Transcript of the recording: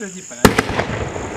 设计本来。